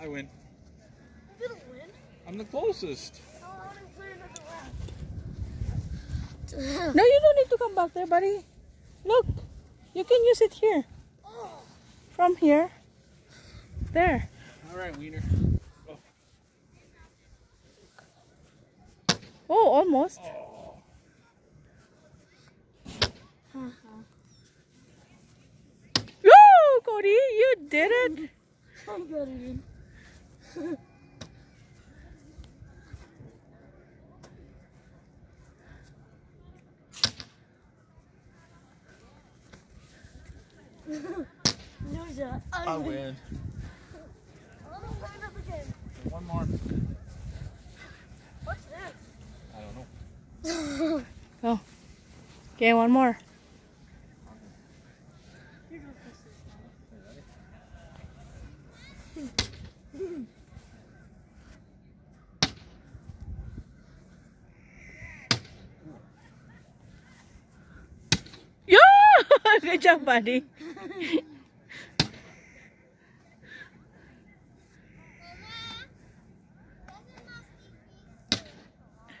I win. You didn't win. I'm the closest. Oh, I want to play another No, you don't need to come back there, buddy. Look, you can use it here. Oh, From here. There. All right, Wiener. Oh, oh almost. Oh. Woo, Cody, you did it. I got it in. no, Zach. I I win. win. I want to play another game. One more. What's this? I don't know. Oh. Okay, one more. You're gonna press this now. Yeah! Good job, buddy.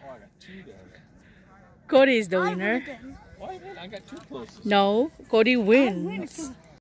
Oh, I got two there. Cody is the I win winner. again. Why? I got two closest. No, Cody I win wins. again.